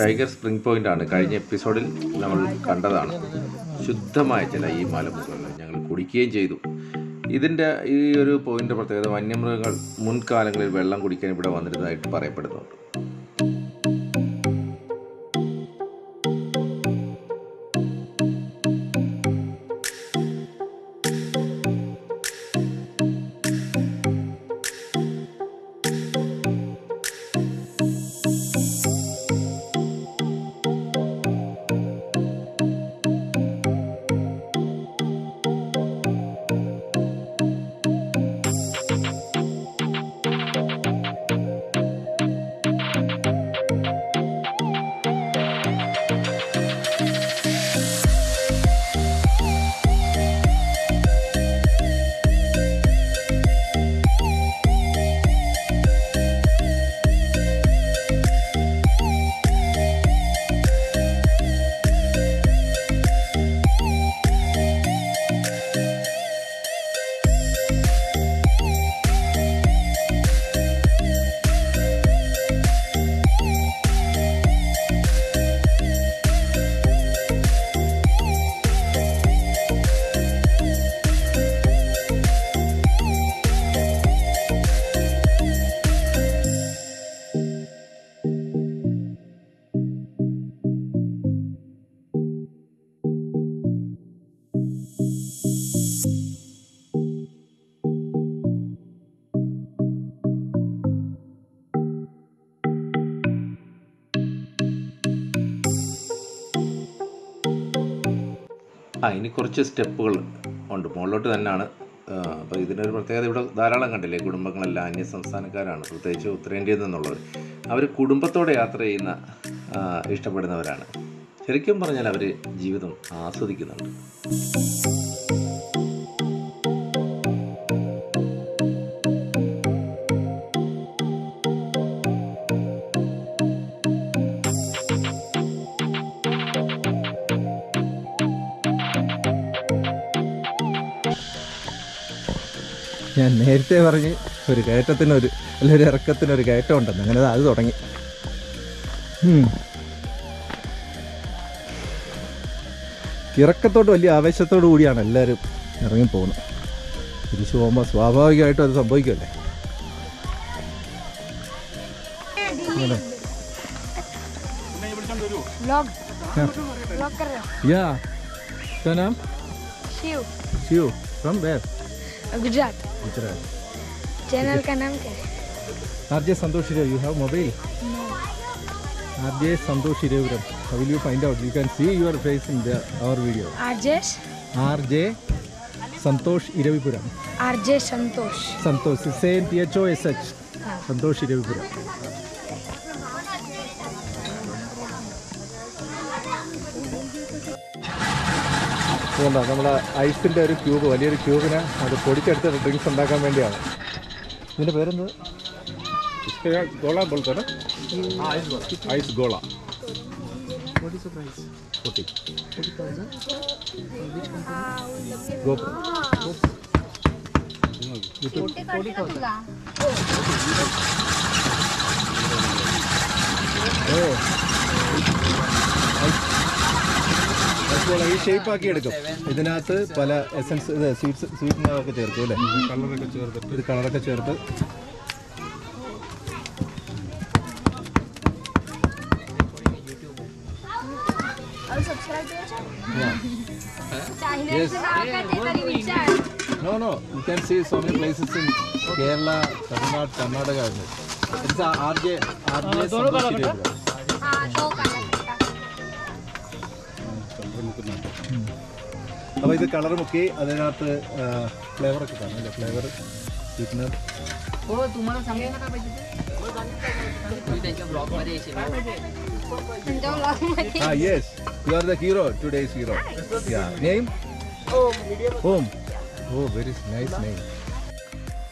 Tiger spring point ആണ് കഴിഞ്ഞ എപ്പിസോഡിൽ നമ്മൾ കണ്ടതാണ് ശുദ്ധമായ ചില ഈ മലമുകളിൽ ഞങ്ങൾ കുടിക്കുകയും ചെയ്തു. ഇതിന്റെ ഈ ഒരു പോയിന്റ് പ്രത്യേകത വന്യമൃഗങ്ങൾ മുൻകാലങ്ങളിൽ വെള്ളം കുടിക്കാൻ ഇവിടെ വന്നിരുന്നതായിട്ട് പറയപ്പെടുന്നുണ്ട്. ആ ഇനി കുറച്ച് സ്റ്റെപ്പുകൾ ഉണ്ട്. മുകളിലോട്ട് തന്നെയാണ്. അപ്പോൾ ഇതിനൊരു പ്രത്യേകത ഇവിടെ ധാരാളം കണ്ടില്ലേ? കുടുംബങ്ങളെല്ലാം അന്യ സംസ്ഥാനക്കാരാണ്. പ്രത്യേകിച്ച് ഉത്തരേന്ത്യയിൽ നിന്നുള്ളവർ. അവർ കുടുംബത്തോടെ യാത്ര ചെയ്യുന്ന ഇഷ്ടപ്പെടുന്നവരാണ്. ശരിക്കും പറഞ്ഞാൽ അവർ ജീവിതം ആസ്വദിക്കുന്നുണ്ട്. ഞാൻ നേരത്തെ പറഞ്ഞ് ഒരു കയറ്റത്തിനൊരു അല്ല ഒരു ഇറക്കത്തിനൊരു കയറ്റം ഉണ്ടെന്ന് അങ്ങനെ അത് തുടങ്ങി. ഇറക്കത്തോട്ട് വലിയ ആവേശത്തോടു കൂടിയാണ് എല്ലാവരും ഇറങ്ങിപ്പോകുന്നത് തിരിച്ചു പോകുമ്പോൾ സ്വാഭാവികമായിട്ടും അത് സംഭവിക്കുമല്ലേ Yeah. Your from where Gujarat. Gujarat. Channel का नाम क्या है? आरजे संतोषी रे you have mobile R J Santoshi रे bro will you find out you can see your face in the our video R J R J Santosh Iravipuram. R J Santosh. Santosh से N T संतोष इरविपुरम। അതുകൊണ്ടാണ് നമ്മളെ ഐസിന്റെ ഒരു cube വലിയൊരു ക്യൂബിന് അത് പൊടിച്ചെടുത്ത് drinks ഉണ്ടാക്കാൻ വേണ്ടിയാണ്. ഇതിന്റെ പേരെന്ത്? ഗോള പോലത്തെ ഐസ് ഗോള. What 40. അപ്പോൾ ഈ ഷേപ്പാക്കി എടുക്കും. ഇതിനകത്ത് പല എസൻസ് ഇത് സ്വീറ്റ്സ് സ്വീറ്റിനൊക്കെ ചേർക്കും അല്ലേ? കളറൊക്കെ ചേർത്ത് ഇത് കളറൊക്കെ ചേർത്ത്. No no you can see so many places in Kerala Tamil Nadu Karnataka it's R J R J ദോനോ colour ഹാ ദോ Hirayuram. അപ്പോൾ ഇത് കളർ മുക്കി അതിനകത്ത് ഫ്ലേവർ ഒക്കെ കാണും അല്ലേ flavour sweetener Ah, yes. You are the hero, today's hero. Yeah. Name? Home. Oh, very nice name.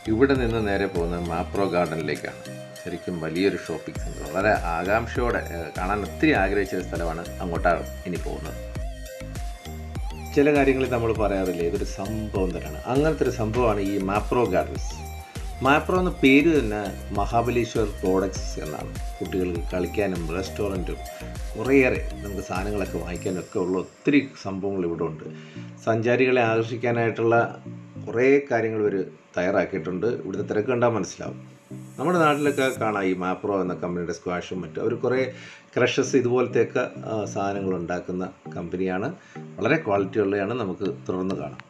ഇവിടെ നിന്ന് നേരെ പോകുന്നത് മാപ്രോ ഗാർഡനിലേക്കാണ് ശരിക്കും വലിയൊരു ഷോപ്പിംഗ് സെന്റർ വളരെ ആകാംക്ഷയോടെ കാണാൻ ഒത്തിരി ആഗ്രഹിച്ച ഒരു സ്ഥലമാണ് അങ്ങോട്ടാണ് ഇനി പോകുന്നത് ചില കാര്യങ്ങളിൽ നമ്മൾ പറയാറില്ലേ ഇതൊരു സംഭവം തന്നെയാണ്. അങ്ങനത്തെ ഒരു സംഭവമാണ് ഈ മാപ്രോ ഗാർഡൻസ് മാപ്രോ എന്ന പേര് തന്നെ മഹാബലേശ്വർ പ്രോഡക്ട്സ് എന്നാണ്. കുട്ടികൾക്ക് കളിക്കാനും റെസ്റ്റോറന്റും കുറേയേറെ നമുക്ക് സാധനങ്ങളൊക്കെ വാങ്ങിക്കാനും ഒക്കെ ഉള്ള ഒത്തിരി സംഭവങ്ങൾ ഇവിടെ ഉണ്ട്. സഞ്ചാരികളെ ആകർഷിക്കാനായിട്ടുള്ള കുറേ കാര്യങ്ങൾ ഇവർ തയ്യാറാക്കിയിട്ടുണ്ട്. ഇവിടുത്തെ തിരക്ക് കണ്ടാൽ മനസ്സിലാവും. നമ്മുടെ നാട്ടിലൊക്കെ കാണാം ഈ മാപ്രോ എന്ന കമ്പനിയുടെ സ്ക്വാഷും മറ്റും അവർ കുറേ ക്രഷസ് ഇതുപോലത്തെയൊക്കെ ആ, സാധനങ്ങൾ ഉണ്ടാക്കുന്ന കമ്പനിയാണ് വളരെ ക്വാളിറ്റി ഉള്ളതാണ് നമുക്ക് തുടർന്ന് കാണാം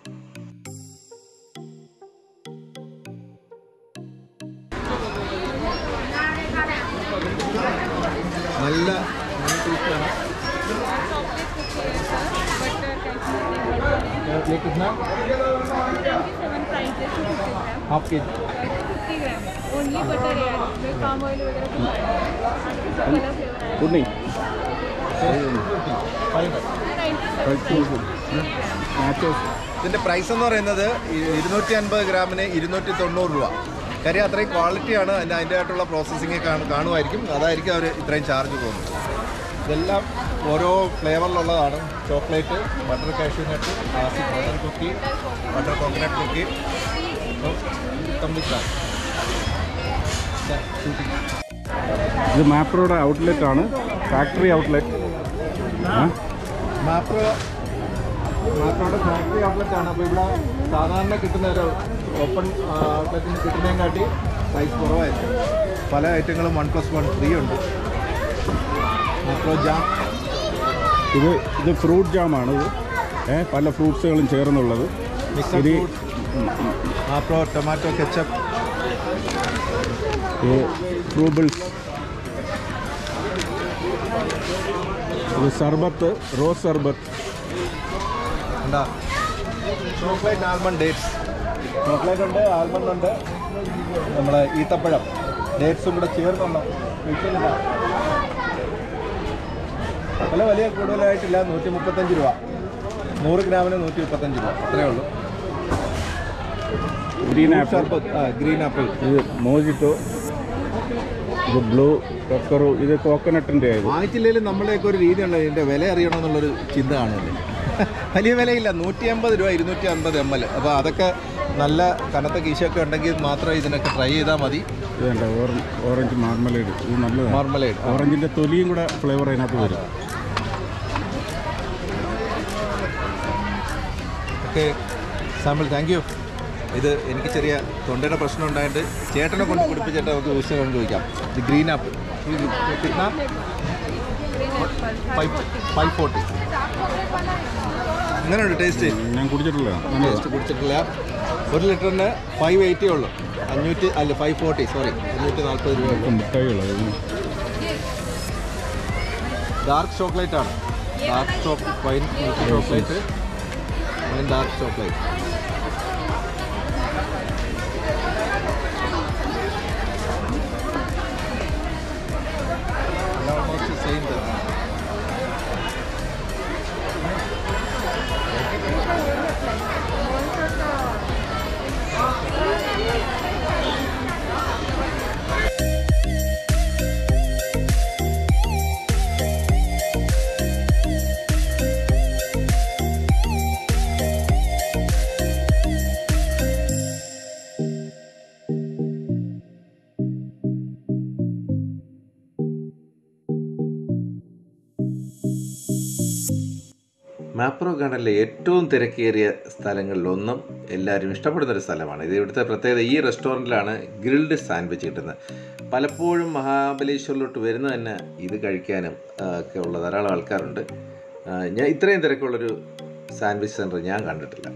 നല്ല നല്ല ടേസ്റ്റാണ് ये कितना हाफ के जी ओनली बटर है इसमें पाम ऑयल वगैरह कुछ नहीं है। कलर फ्लेवर है गुड नहीं ഇതിൻ്റെ പ്രൈസ് എന്ന് പറയുന്നത് ഇ- ഇരുന്നൂറ്റി അൻപത് ഗ്രാമിന് ഇരുന്നൂറ്റി തൊണ്ണൂറ് രൂപ കാര്യം അത്രയും ക്വാളിറ്റിയാണ് അതിൻ്റെ അതിൻ്റെ ആയിട്ടുള്ള പ്രോസസ്സിങ് കാണുമായിരിക്കും അതായിരിക്കും അവർ ഇത്രയും ചാർജ് പോകുന്നത് ഇതെല്ലാം ഓരോ ഫ്ലേവറിലുള്ളതാണ് chocolate butter cashew nut classic butter cookie butter coconut cookie complete ഇത് മാപ്രോയുടെ ഔട്ട്ലെറ്റ് ആണ്. ഫാക്ടറി ഔട്ട്ലെറ്റ് മാപ്രോ മാപ്രോയുടെ ഫാക്ടറി ഔട്ട്ലെറ്റ് ആണ്. അപ്പോൾ ഇവിടെ സാധാരണ കിട്ടുന്ന ഒരു ഓപ്പൺ ഔട്ട്ലെറ്റിന് കിട്ടുന്നതിനെ കാട്ടി പ്രൈസ് കുറവായിരിക്കും. പല ഐറ്റങ്ങളും വൺ പ്ലസ് വൺ ഫ്രീ ഉണ്ട്. മാപ്രോ ജാം. ഇത് ഇത് ഫ്രൂട്ട് ജാമാണ് ഇത്. ഏ പല ഫ്രൂട്ട്സുകളും ചേർന്നുള്ളത്. മാപ്രോ ടൊമാറ്റോ കെച്ചപ്പ് ഇത് സർബത്ത് റോസ് സർബത്ത്. എന്താ? Chocolate almond dates. ചോക്ലേറ്റ് ഉണ്ട് ആൽമണ്ട് ഉണ്ട്. നമ്മളെ ഈത്തപ്പഴം. ഡേറ്റ്സും കൂടെ ചേർന്നുണ്ടോ വീട്ടിലില്ല വില വലിയ കൂടുതലായിട്ടില്ല നൂറ്റി മുപ്പത്തഞ്ച് രൂപ. നൂറ് ഗ്രാമിന് നൂറ്റി മുപ്പത്തഞ്ച് രൂപ. അത്രേ ഉള്ളൂ. ഗ്രീൻ ആപ്പിൾ ഗ്രീൻ ആപ്പിൾ ഇത് മോജിറ്റോ. ഇത് ബ്ലൂ പെപ്പറു ഇത് കോക്കനട്ടിന്റെ ആയിരുന്നു വാങ്ങിച്ചില്ലെങ്കിലും നമ്മളെയൊക്കെ ഒരു രീതിയുണ്ട് ഇതിന്റെ വില അറിയണമെന്നുള്ളൊരു ചിന്ത കാണുമല്ലേ വലിയ വിലയില്ല. നൂറ്റി അമ്പത് രൂപ ഇരുന്നൂറ്റി അൻപത് എം എൽ അപ്പോൾ അതൊക്കെ നല്ല കനത്ത കീശയൊക്കെ ഉണ്ടെങ്കിൽ മാത്രം ഇതിനൊക്കെ ട്രൈ ചെയ്താൽ മതി. ഇതുണ്ട് ഓറഞ്ച് മാർമലേഡ് ഇത് നല്ലതാണ് മാർമലേഡ് ഓറഞ്ചിന്റെ തൊലിയും കൂടെ ഫ്ലേവർ അതിനകത്ത് വരും. ഓക്കെ. സാമ്പിൾ താങ്ക് യു ഇത് എനിക്ക് ചെറിയ തൊണ്ടയുടെ പ്രശ്നം ഉണ്ടായിട്ട് ചേട്ടനെ കൊണ്ട് കുടിപ്പിച്ചിട്ട് നമുക്ക് വിഷയം കൊണ്ട് ചോദിക്കാം. ഇത് ഗ്രീൻ ആപ്പിൾ ഫൈവ് ഫോർട്ടി എങ്ങനെയുണ്ട് ടേസ്റ്റ് ഞാൻ കുടിച്ചിട്ടില്ല. ടേസ്റ്റ് കുടിച്ചിട്ടില്ല. ഒരു ലിറ്ററിന് ഫൈവ് എയ്റ്റി ഉള്ളു. അഞ്ഞൂറ്റി അല്ല ഫൈവ് ഫോർട്ടി സോറി അഞ്ഞൂറ്റി നാൽപ്പത് രൂപ ഡാർക്ക് ചോക്ലേറ്റ് ആണ്. Dark chocolate wine chocolate wine dark chocolate claim Mapro ഗാർഡനിലെ ഏറ്റവും തിരക്കേറിയ സ്ഥലങ്ങളിലൊന്നും എല്ലാവരും ഇഷ്ടപ്പെടുന്ന ഒരു സ്ഥലമാണ്. ഇത് ഇവിടുത്തെ പ്രത്യേകത ഈ റെസ്റ്റോറന്റിലാണ് ഗ്രിൽഡ് സാൻഡ്വിച്ച് കിട്ടുന്നത്. പലപ്പോഴും മഹാബലേശ്വറിലോട്ട് വരുന്ന തന്നെ ഇത് കഴിക്കാനും ഒക്കെ ഉള്ള ധാരാളം ആൾക്കാരുണ്ട്. ഞാൻ ഇത്രയും തിരക്കുള്ളൊരു സാൻഡ്വിച്ച് സെന്റർ ഞാൻ കണ്ടിട്ടില്ല.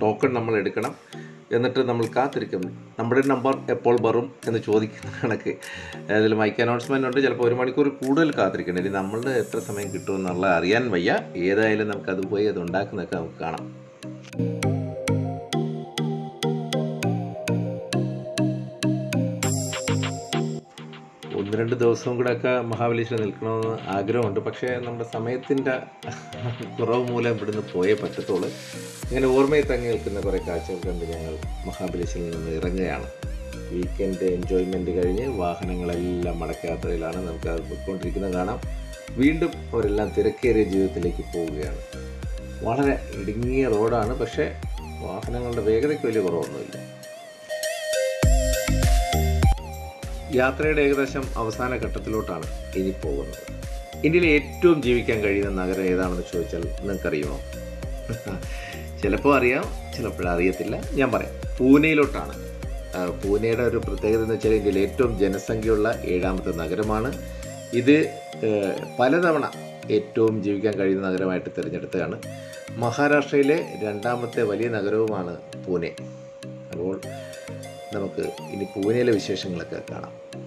ടോക്കൺ നമ്മൾ എടുക്കണം. എന്നിട്ട് നമ്മൾ കാത്തിരിക്കും. നമ്മുടെ നമ്പർ എപ്പോൾ വരും എന്ന് ചോദിക്കുന്ന കണക്ക്. അതിൽ മൈക്ക് അനൗൺസ്മെന്റ് ഉണ്ട്. ചിലപ്പോൾ ഒരു മണിക്കൂർ കൂടുതൽ കാത്തിരിക്കണം ഇനി നമ്മളുടെ എത്ര സമയം കിട്ടുമെന്നുള്ള അറിയാൻ വയ്യ. ഏതായാലും നമുക്ക് അത് പോയി അത് ഉണ്ടാക്കുന്നതൊക്കെ നമുക്ക് കാണാം. ഒന്ന് രണ്ട് ദിവസവും കൂടെ ഒക്കെ മഹാബലേശ്വരം നിൽക്കണമെന്ന് ആഗ്രഹമുണ്ട്. പക്ഷേ നമ്മുടെ സമയത്തിന്റെ കുറവ് മൂലം ഇവിടുന്ന് പോയേ പറ്റത്തുള്ളൂ. ഇങ്ങനെ ഓർമ്മയിൽ തങ്ങി നിൽക്കുന്ന കുറേ കാഴ്ചകൾ കണ്ട് ഞങ്ങൾ മഹാബലിശിൽ നിന്ന് ഇറങ്ങുകയാണ്. വീക്കെൻഡ് എൻജോയ്മെന്റ് കഴിഞ്ഞ് വാഹനങ്ങളെല്ലാം മടക്കയാത്രയിലാണ് നമുക്ക് അത് പോയിക്കൊണ്ടിരിക്കുന്നത് കാണാം. വീണ്ടും അവരെല്ലാം തിരക്കേറിയ ജീവിതത്തിലേക്ക് പോവുകയാണ്. വളരെ ഇടുങ്ങിയ റോഡാണ് പക്ഷേ വാഹനങ്ങളുടെ വേഗതയ്ക്ക് വലിയ കുറവൊന്നുമില്ല. യാത്രയുടെ ഏകദേശം അവസാന ഘട്ടത്തിലോട്ടാണ് ഇനി പോകുന്നത്. ഇന്ത്യയിൽ ഏറ്റവും ജീവിക്കാൻ കഴിയുന്ന നഗരം ഏതാണെന്ന് ചോദിച്ചാൽ നിങ്ങൾക്കറിയുമോ? ചിലപ്പോൾ അറിയാം ചിലപ്പോൾ അറിയത്തില്ല. ഞാൻ പറയാം. പൂനെയിലോട്ടാണ്. പൂനെയുടെ ഒരു പ്രത്യേകത എന്ന് വെച്ചാൽ ഇന്ത്യയിലെ ഏറ്റവും ജനസംഖ്യയുള്ള ഏഴാമത്തെ നഗരമാണ്. ഇത് പലതവണ ഏറ്റവും ജീവിക്കാൻ കഴിയുന്ന നഗരമായിട്ട് തിരഞ്ഞെടുത്തതാണ്. മഹാരാഷ്ട്രയിലെ രണ്ടാമത്തെ വലിയ നഗരവുമാണ് പൂനെ. അപ്പോൾ നമുക്ക് ഇനി പൂനെയിലെ വിശേഷങ്ങളൊക്കെ കാണാം.